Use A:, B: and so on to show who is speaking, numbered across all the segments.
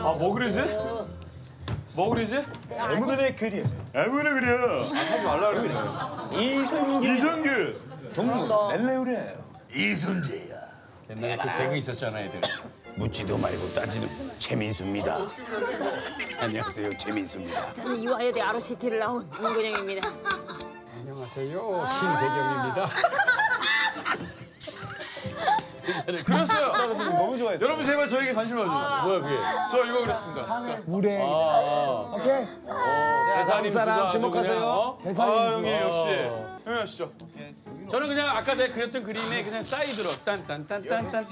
A: 아, 뭐 그리지? 뭐 그리지?
B: 에무른의 글이에요.
A: 아무나 그려. 하지 말라 그래.
B: 이승기
A: 이성규.
B: 동무 멜레우레.
C: 이순재야.
D: 옛날에 그 개그 있었잖아 애들.
C: 묻지도 말고 따지는 최민수입니다. 안녕하세요, 최민수입니다.
E: 저는 이화여대 아로시티를 나온 문근영입니다.
D: 안녕하세요 신세경입니다.
A: 그렸어요.
B: 너무 좋아했어요.
A: 여러분 제발 저에게 관심 을 가져주세요.
D: 뭐야 그게?
A: 저 이거 그렸습니다. 자.
F: 물에 오케이
D: 대사님
F: 사람 주목하세요.
D: 어?
F: 대사님
A: 아, 형님 역시. 형님 하시죠.
D: 저는 그냥 아까 내가 그렸던 그림에 그냥 사이드로 딴딴딴딴딴딴딴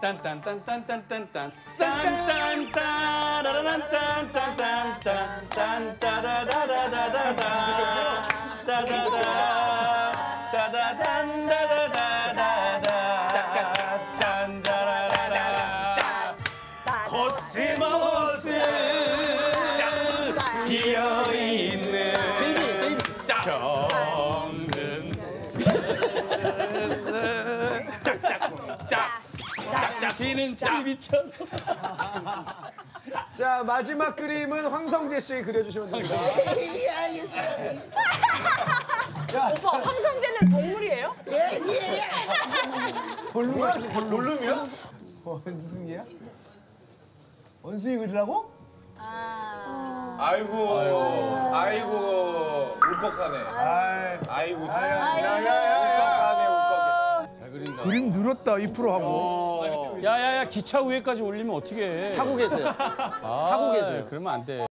D: 딴딴딴딴딴딴딴 딴딴딴따라란딴딴딴딴 딴따다다다다다다 따다다 코스모스 비어있는 제이비 제이비 정든 짝짝짝짝시는 제이비처럼
F: 자 마지막 그림은 황성재 씨 그려주시면 됩니다
E: 오빠 황성재는 동물이에요?
A: 볼룸이야?
F: 원숭이야? 원숭이 그리라고?
A: 아이고. 아이고. 울컥하네. 아이고. 울컥하네, 울컥해.
D: 잘 그린다
F: 그림 늘었다 2%하고
D: 야야야 기차 위에까지 올리면 어떻게 해
B: 타고 계세요.
D: 타고 계세요 그러면 안 돼